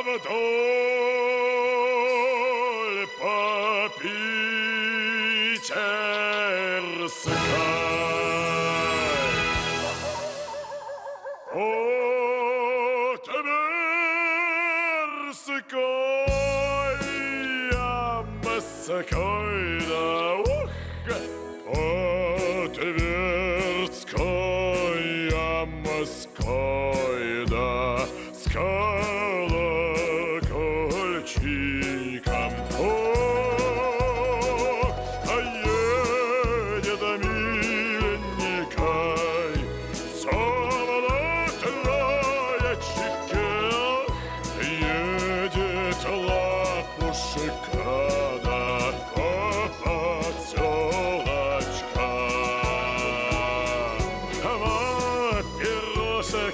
вдоль по Питерской. О, Тверская, Москвой, да, ух, О, Тверская, Москвой,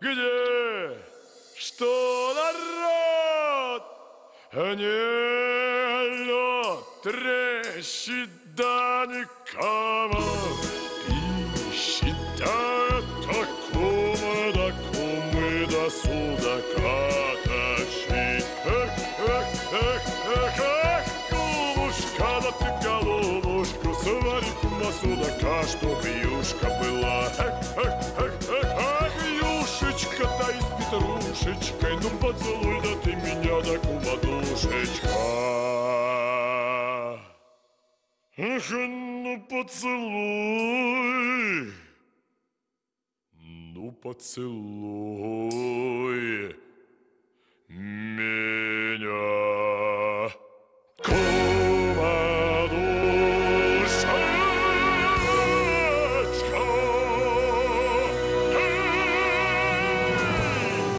где? Что, народ? Не лед трещит, да никому Ищет, да такому, да кумы, да судака тащит Эх, эх, эх, эх, эх, кумушка, да ты головушку Свари кума судака, чтоб юшка была эх, эх, ну поцелуй. Ну поцелуй